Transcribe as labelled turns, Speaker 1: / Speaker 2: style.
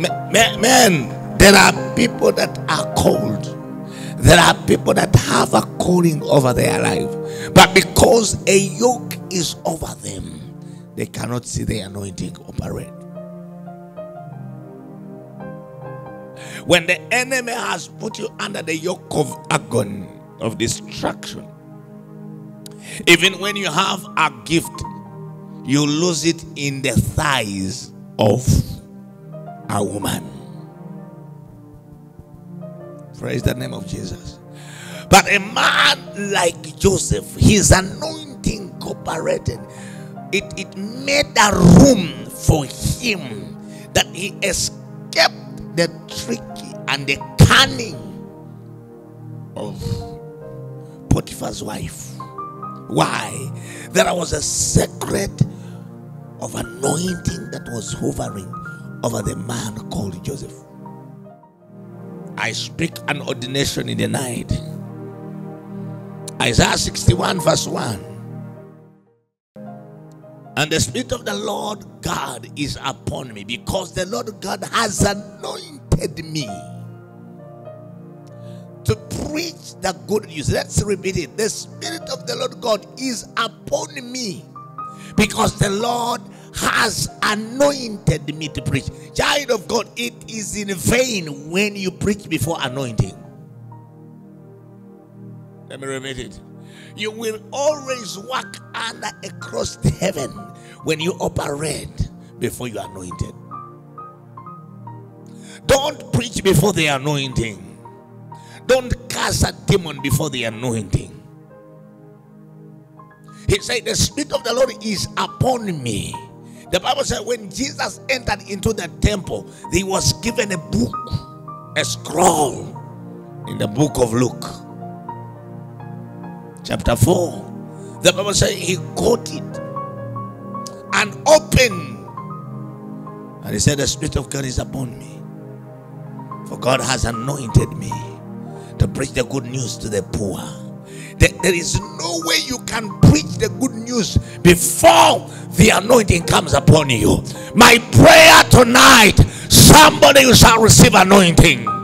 Speaker 1: Man, there are people that are called. There are people that have a calling over their life. But because a yoke is over them, they cannot see the anointing operate. When the enemy has put you under the yoke of agony, of destruction, even when you have a gift, you lose it in the thighs of a woman. Praise the name of Jesus. But a man like Joseph, his anointing cooperated. It, it made a room for him that he escaped the tricky and the cunning of Potiphar's wife. Why? There was a secret of anointing that was hovering over the man called Joseph. I speak an ordination in the night. Isaiah 61, verse 1. And the Spirit of the Lord God is upon me because the Lord God has anointed me to preach the good news. Let's repeat it. The Spirit of the Lord God is upon me because the Lord has anointed me to preach. Child of God, it is in vain when you preach before anointing. Let me repeat it. You will always walk under a crossed heaven when you operate before you are anointed. Don't preach before the anointing. Don't cast a demon before the anointing. He said, The Spirit of the Lord is upon me. The Bible said, when Jesus entered into the temple, he was given a book, a scroll in the book of Luke, chapter 4. The Bible said he got it and opened. And he said, The Spirit of God is upon me. For God has anointed me to preach the good news to the poor. There is no way you can preach the good before the anointing comes upon you. My prayer tonight somebody shall receive anointing.